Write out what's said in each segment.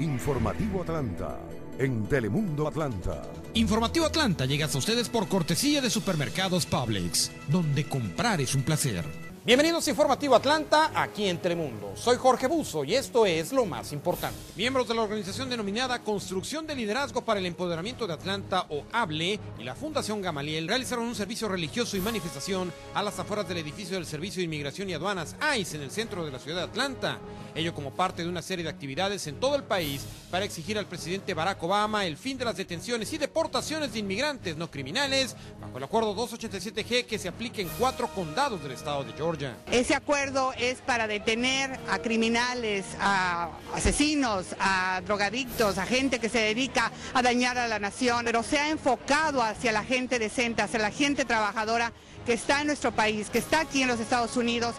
Informativo Atlanta, en Telemundo Atlanta. Informativo Atlanta llega a ustedes por cortesía de Supermercados Publix, donde comprar es un placer. Bienvenidos a Informativo Atlanta, aquí en Telemundo. Soy Jorge Buzo y esto es lo más importante. Miembros de la organización denominada Construcción de Liderazgo para el Empoderamiento de Atlanta o HABLE y la Fundación Gamaliel realizaron un servicio religioso y manifestación a las afueras del edificio del Servicio de Inmigración y Aduanas ICE en el centro de la ciudad de Atlanta. Ello como parte de una serie de actividades en todo el país para exigir al presidente Barack Obama el fin de las detenciones y deportaciones de inmigrantes no criminales bajo el acuerdo 287G que se aplique en cuatro condados del estado de Georgia. Ese acuerdo es para detener a criminales, a asesinos, a drogadictos, a gente que se dedica a dañar a la nación, pero se ha enfocado hacia la gente decente, hacia la gente trabajadora que está en nuestro país, que está aquí en los Estados Unidos,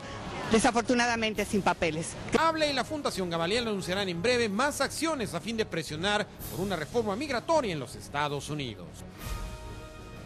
desafortunadamente sin papeles. Hable y la Fundación Gamaliel anunciarán en breve más acciones a fin de presionar por una reforma migratoria en los Estados Unidos.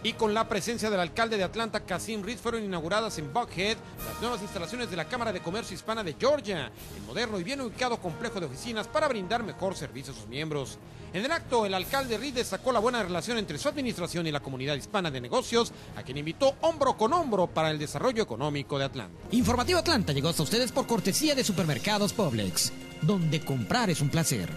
Y con la presencia del alcalde de Atlanta, Casim Reed, fueron inauguradas en Buckhead las nuevas instalaciones de la Cámara de Comercio Hispana de Georgia, el moderno y bien ubicado complejo de oficinas para brindar mejor servicio a sus miembros. En el acto, el alcalde Reed destacó la buena relación entre su administración y la comunidad hispana de negocios, a quien invitó hombro con hombro para el desarrollo económico de Atlanta. Informativo Atlanta llegó hasta ustedes por cortesía de Supermercados Publix, donde comprar es un placer.